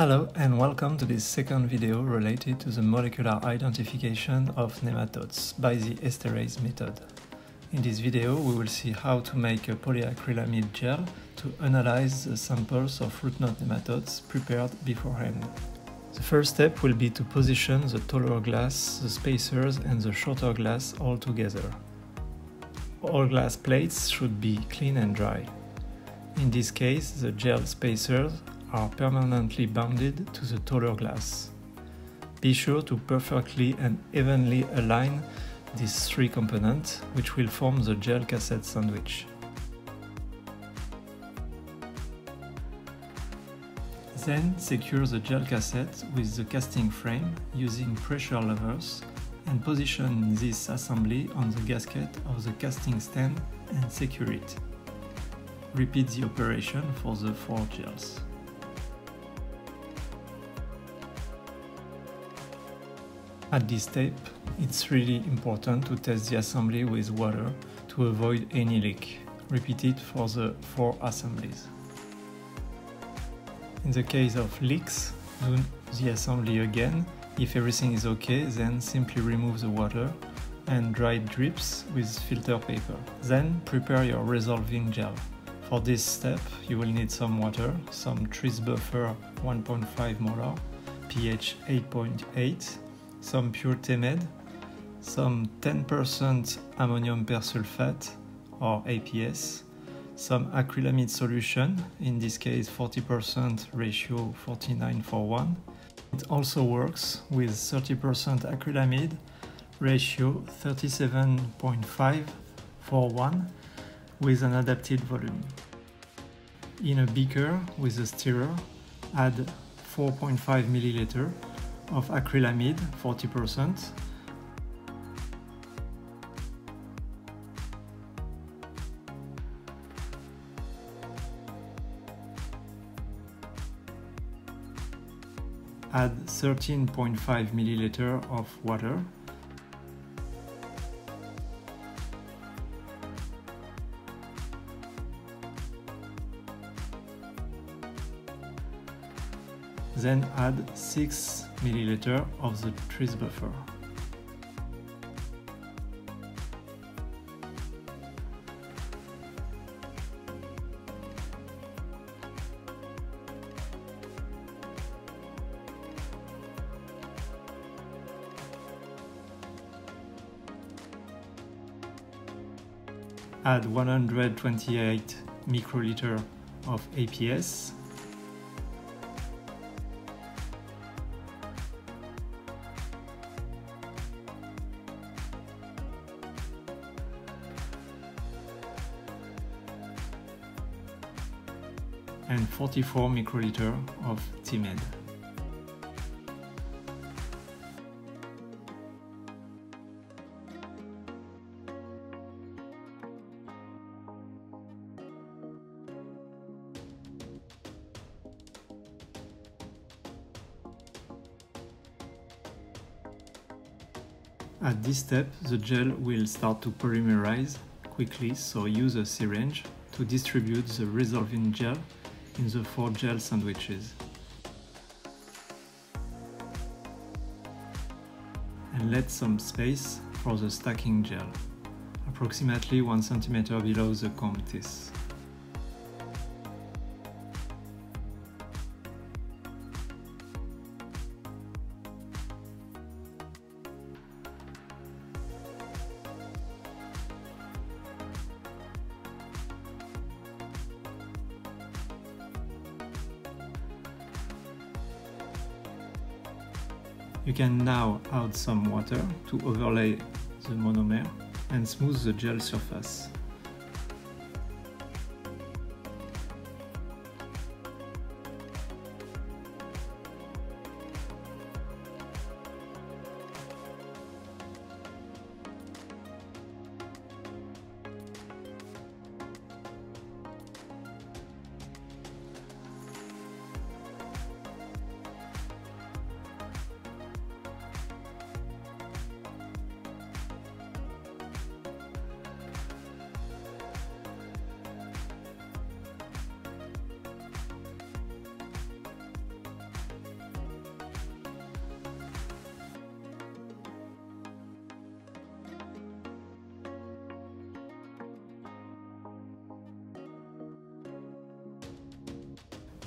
Hello and welcome to this second video related to the molecular identification of nematodes by the esterase method. In this video we will see how to make a polyacrylamide gel to analyze the samples of root knot nematodes prepared beforehand. The first step will be to position the taller glass, the spacers and the shorter glass all together. All glass plates should be clean and dry. In this case, the gel spacers are permanently bounded to the taller glass. Be sure to perfectly and evenly align these three components, which will form the gel cassette sandwich. Then secure the gel cassette with the casting frame using pressure levers and position this assembly on the gasket of the casting stand and secure it. Repeat the operation for the four gels. At this step, it's really important to test the assembly with water to avoid any leak. Repeat it for the four assemblies. In the case of leaks, do the assembly again. If everything is okay, then simply remove the water and dry drips with filter paper. Then prepare your resolving gel. For this step, you will need some water, some Tris buffer 1.5 molar, pH 8.8, some pure TEMED, some 10% ammonium persulfate or APS, some acrylamide solution, in this case 40% ratio 49 for 1. It also works with 30% acrylamide ratio 37.5 for 1 with an adapted volume. In a beaker with a stirrer, add 4.5 milliliter of acrylamide, 40%. Add 13.5 milliliter of water. Then add 6 milliliter of the Tris buffer. Add 128 microliter of APS and 44 microliter of TEMED. At this step, the gel will start to polymerize quickly, so use a syringe to distribute the resolving gel in the four gel sandwiches. And let some space for the stacking gel, approximately 1 cm below the comb. You can now add some water to overlay the monomer and smooth the gel surface.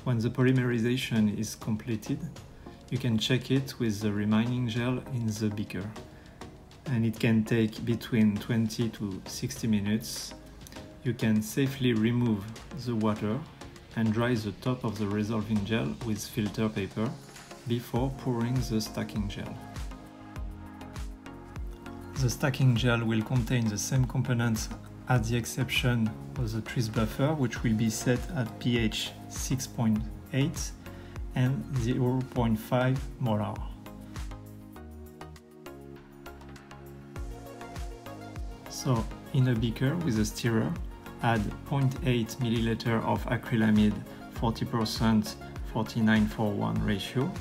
When the polymerization is completed, you can check it with the remaining gel in the beaker. And it can take between 20 to 60 minutes. You can safely remove the water and dry the top of the resolving gel with filter paper before pouring the stacking gel. The stacking gel will contain the same components at the exception of the Tris buffer which will be set at pH 6.8 and 0.5 molar. So in a beaker with a stirrer, add 0.8 milliliter of acrylamide 40% 4941 ratio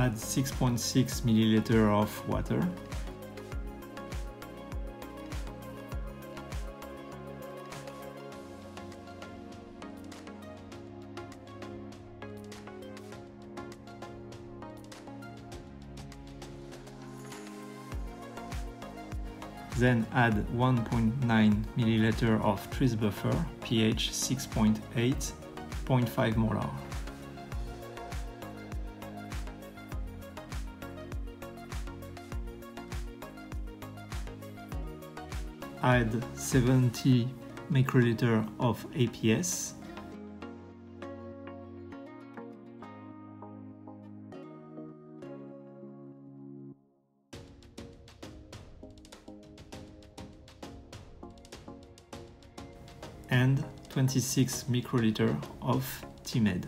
add 6.6 milliliter of water. Then add 1.9 milliliter of Tris buffer, pH 6.8, 0.5 molar. Add 70 microliter of APS and 26 microliter of TEMED.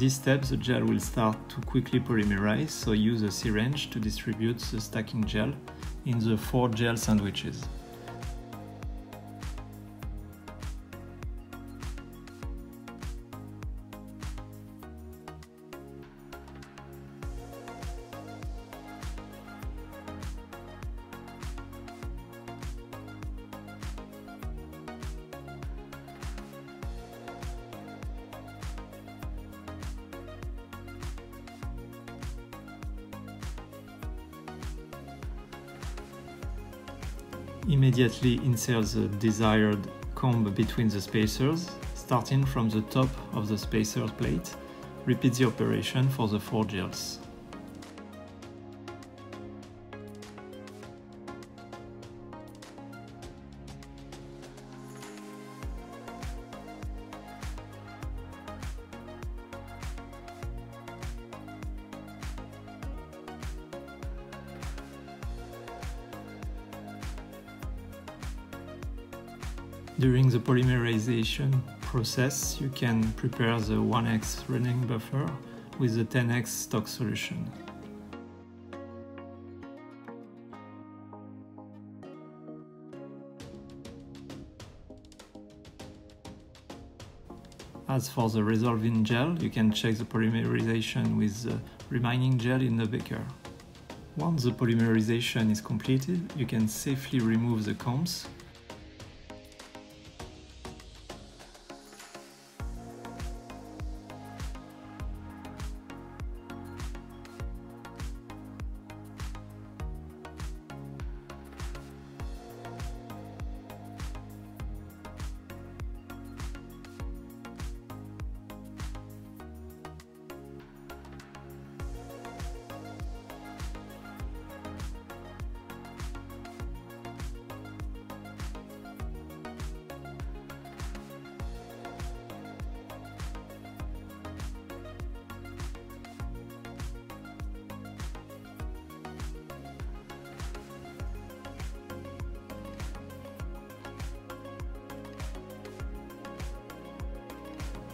This step, the gel will start to quickly polymerize, so use a syringe to distribute the stacking gel in the four gel sandwiches. Immediately insert the uh, desired comb between the spacers, starting from the top of the spacer plate. Repeat the operation for the four gels. During the polymerization process, you can prepare the 1x running buffer with the 10x stock solution. As for the resolving gel, you can check the polymerization with the remaining gel in the beaker. Once the polymerization is completed, you can safely remove the combs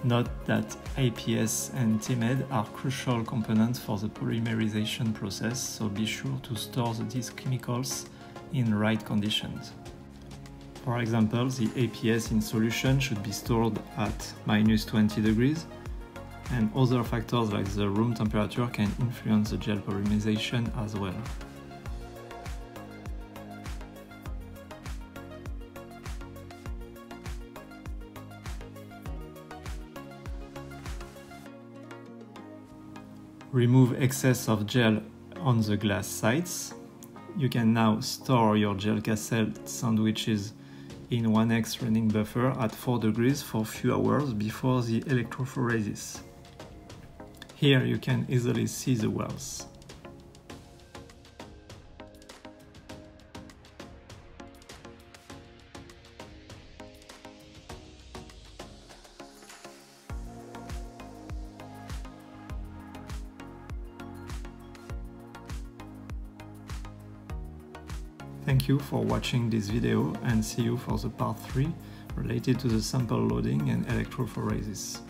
Note that APS and TEMED are crucial components for the polymerization process, so be sure to store these chemicals in right conditions. For example, the APS in solution should be stored at minus 20 degrees, and other factors like the room temperature can influence the gel polymerization as well. Remove excess of gel on the glass sides. You can now store your gel cassette sandwiches in 1x running buffer at 4 degrees for few hours before the electrophoresis. Here you can easily see the wells. Thank you for watching this video and see you for the part 3 related to the sample loading and electrophoresis.